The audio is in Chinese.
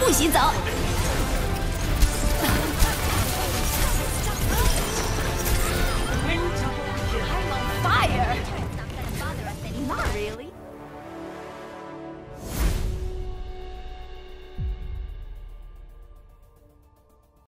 不许走 Fire! really